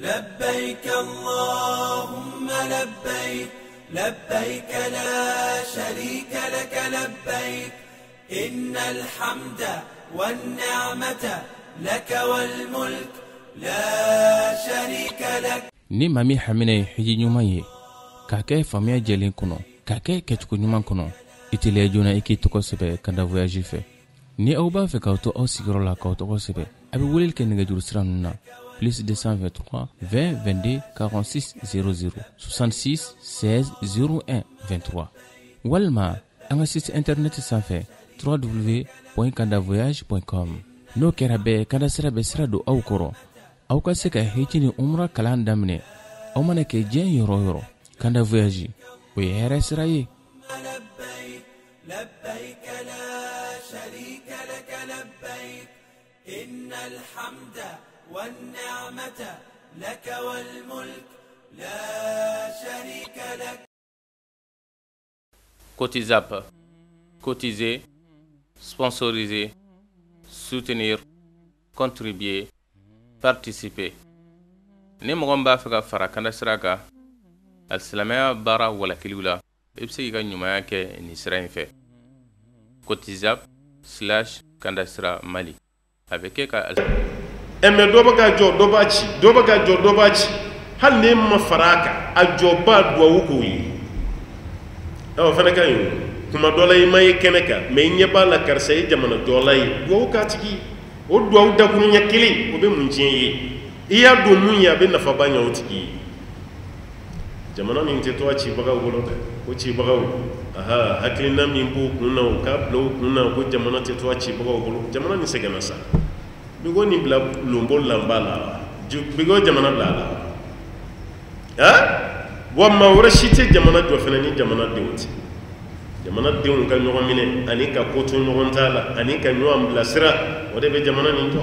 لبيك اللهم لبيك لبيك لا شريك لك لبيك إن الحمد والنعمة لك والملك لا شريك لك. نما مي مني حجي نيوماي. كاكي فاميا جيلين كونو. كاكي كاتكو نيوما كونو. اتلي جونا إكي توكو سبي كاندا فياجي في ني أوبا فيكاوتو أو سيغرو لا كاوتو سبي أبي وليل كنغا جورو سرانونا plus 223 20 22 46 00 66 16 01 23 walima an ka site internet sanfɛ www.kandavoyage.com n'o kɛra bɛɛ kada sira bɛ sira don aw kɔrɔ aw ka se ka hiji ni umra kalan daminɛ aw mana kɛ diɲɛ yɔrɔ yɔrɔ kanda voyage o ye hɛrɛ sira ye لبيك لبيك لا شريك لك لبيك إن الحمد والنعمة لك والملك لا شريك لك Cotizap. Cotiser, sponsoriser, soutenir, contribuer, participer. Ni mɔgɔ min b'a fɛ ka fara kanda sira kan, alisilamɛya baara walakiliw la, i bɛ se k'i ka ɲumanya kɛ nin sira in fɛ. Cotizap slash kanda sira Mali. A bɛ kɛ ka ɛ mɛ dɔ bɛ ka jɔ dɔ b'a ci dɔ bɛ ka jɔ dɔ b'a ci hali n'e ma fara a kan a jɔba duwawu k'o ye ɛ o fana ka ɲi o kuma dɔ la i ma ye kɛnɛ kan mɛ i ɲɛ b'a la karisa ye jamana jɔla ye duwawu k'a tigi o duwawu dakuru ɲɛ kelen o bɛ mun tiɲɛ ye. I y'a don mun ye a bɛ nafaba ɲɛ o tigi ye jamana min tɛ to a cibagaw bolo dɛ o cibagaw aha hakilina min b'o kun na o k'a bila o kun na ko jamana tɛ to a cibagaw bolo jamana min sɛgɛnna sa bigo nin bila lombo lanba la ju bigo jamana bila la ha wa maa wɛrɛ si tɛ jamana jɔ fɛnɛ ni jamana denw tɛ jamana denw ka ɲɔgɔn minɛ ani ka ko to ɲɔgɔn t'a la ani ka ɲɔgɔn bilasira o de bɛ jamana nin jɔ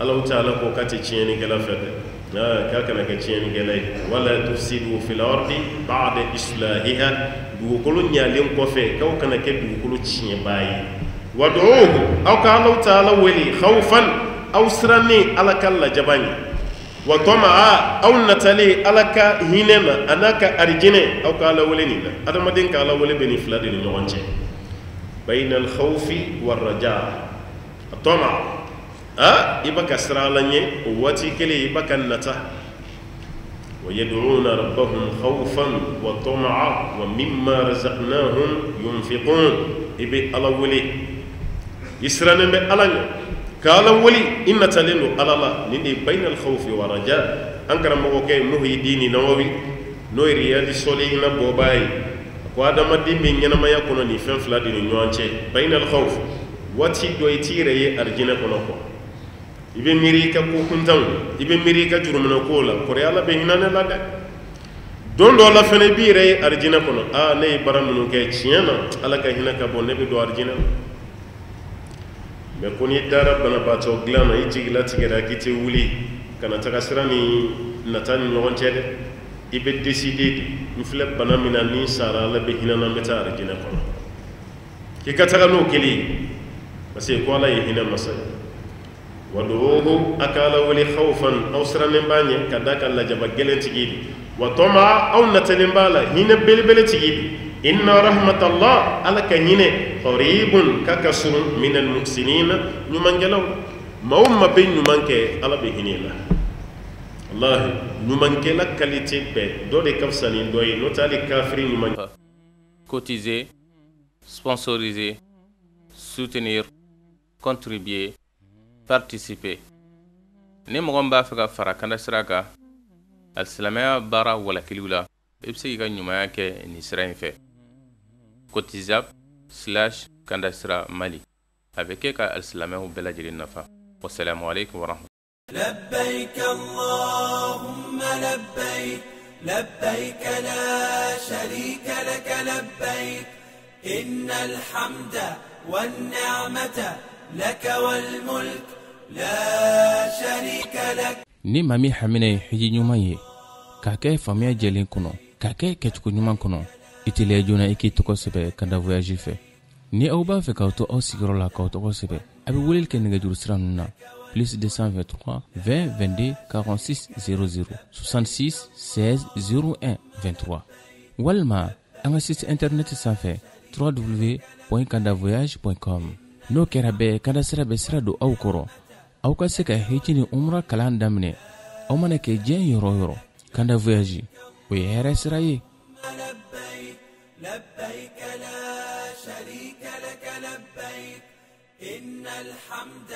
alaw ta ala ko k'a tɛ tiɲɛnikɛla fɛ dɛ k'a kana kɛ tiɲɛnikɛla ye wala tufsidu fil ardi ba'da islahiha dugukolo ɲalen kɔfɛ k'aw kana kɛ dugukolo tiɲɛbaa ye ودعوه أو كالله تعالى ولي خوفا أو سرني على كلا جباني. وطمعا أو نتالي على كا كهينما أنا كا أرجيني أو كالله ولي نينا هذا ما دين كالله ولي بني فلادين نوانجي بين الخوف والرجاء. طمع. أه؟ إبكا سرالني. واتي كلي يبقى نتا ويدعون ربهم خوفا وطمعا ومما رزقناهم ينفقون. يبقى الله الأولي alkhawfi wa raja an karamɔgɔkɛ muhidini nawawi n'o ye riyadi solihina bɔbaa ye a ko adamaden bɛ ɲɛnamaya kɔnɔ nin fɛn fila de ni ɲɔgɔn cɛ bayna alkhawf waati dɔ i t'i yɛrɛ ye arijinɛ kɔnɔ kɔ i bɛ miiri i ka ko kuntanw i bɛ miiri i ka juruminɛkow la kɔrɔ ala bɛ hinɛ ne la dɛ don dɔ la i b'i yɛrɛ ye arijinɛ kɔnɔ aa ne ye baara minnu kɛ tiɲɛ na ala ka hinɛ ka bɔ ne bɛ don arijinɛ la mɛ ko n'i dara banabaatɔ dilan na i jigila tigɛra k'i tɛ wuli ka na taga sira ni nata ni ɲɔgɔn cɛ dɛ i bɛ deside de n filɛ bana min na ni sara ala bɛ hinɛ na n bɛ taa arijinɛ kɔnɔ k'i ka taga n'o kelen ye parce que ko ala ye hinɛ masa ye wa duhuhu a ka ala wele khawfan aw sirannen b'a ɲɛ ka da ka lajaba gɛlɛn tigi de wa tɔma aw natalen b'a la hinɛ belebele tigi de inna rahmatallah ala ka hinɛ qaribun ka ka surun min almuhsinina ɲumankɛlaw maa o maa bɛ ɲuman kɛ ala hinɛ la wallahi ɲumankɛla kalite bɛɛ dɔ de ka fisa ni dɔ ye n'o tɛ hali kafiri ɲuman cotiser, sponsoriser, soutenir, contribuer, participer. Ni mɔgɔ min b'a fɛ ka fara kanda sira kan, alisilamɛya baara walakiliw la, i bɛ se k'i ka ɲumanya kɛ nin sira in fɛ. Cotizap slash kanda sira Mali. A bɛ kɛ ka alisilamɛw bɛɛ lajɛlen nafa. Wassalamu alaikum warahmatullahi لبيك اللهم لبيك لبيك لا شريك لك لبيك إن الحمد والنعمة لك والملك لا شريك لك ni maa min hamina ye hiji ɲuman ye k'a kɛ faamuya jɛlen kɔnɔ k'a kɛ kɛcogo ɲuman kɔnɔ i teliya joona i k'i tɔgɔ sɛbɛ ka da voyaji fɛ ni aw b'a fɛ k'aw to aw sigiyɔrɔ la k'aw tɔgɔ sɛbɛ a bɛ weleli kɛ nɛgɛjuru sira ninnu na plus 223 20 22 46 00 66 16 01 23 walma an ka site internet sanfɛ www.kandavoyage.com n'o kɛra bɛɛ kada sira bɛ sira don aw kɔrɔ aw ka se ka heji ni umra kalan daminɛ aw mana kɛ diɲɛ yɔrɔ yɔrɔ kanda voyage o ye hɛrɛ sira ye لبيك لا شريك لك لبيك إن الحمد